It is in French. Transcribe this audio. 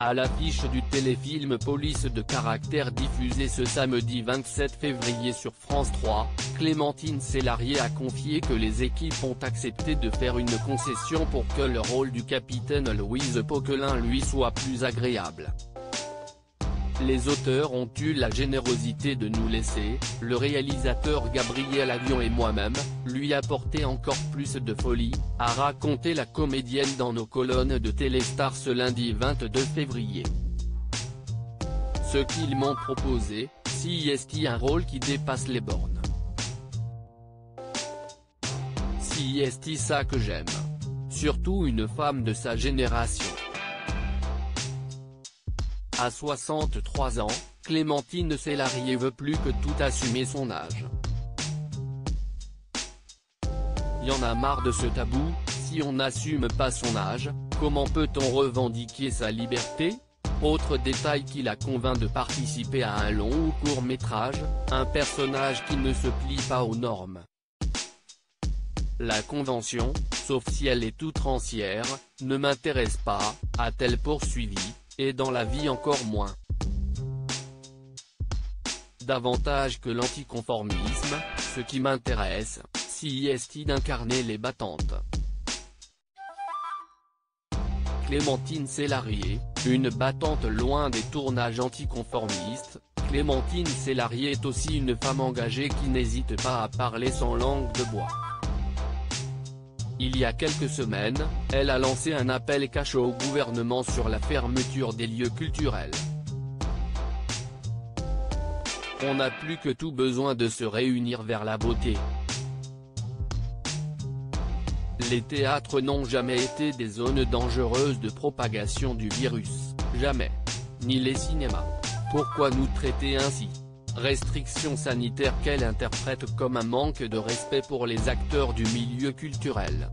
À l'affiche du téléfilm Police de caractère diffusé ce samedi 27 février sur France 3, Clémentine Célarier a confié que les équipes ont accepté de faire une concession pour que le rôle du capitaine Louise Poquelin lui soit plus agréable. Les auteurs ont eu la générosité de nous laisser, le réalisateur Gabriel Avion et moi-même, lui apporter encore plus de folie, a raconté la comédienne dans nos colonnes de Téléstar ce lundi 22 février. Ce qu'ils m'ont proposé, si est un rôle qui dépasse les bornes? Si est ça que j'aime? Surtout une femme de sa génération. À 63 ans, Clémentine Célarier veut plus que tout assumer son âge. Y en a marre de ce tabou, si on n'assume pas son âge, comment peut-on revendiquer sa liberté? Autre détail qui la convainc de participer à un long ou court métrage, un personnage qui ne se plie pas aux normes. La convention, sauf si elle est outrancière, ne m'intéresse pas, a-t-elle poursuivi, et dans la vie encore moins. Davantage que l'anticonformisme, ce qui m'intéresse, si est d'incarner les battantes. Clémentine Célarier, une battante loin des tournages anticonformistes, Clémentine Célarier est aussi une femme engagée qui n'hésite pas à parler sans langue de bois. Il y a quelques semaines, elle a lancé un appel caché au gouvernement sur la fermeture des lieux culturels. On n'a plus que tout besoin de se réunir vers la beauté. Les théâtres n'ont jamais été des zones dangereuses de propagation du virus, jamais. Ni les cinémas. Pourquoi nous traiter ainsi? Restrictions sanitaires qu'elle interprète comme un manque de respect pour les acteurs du milieu culturel.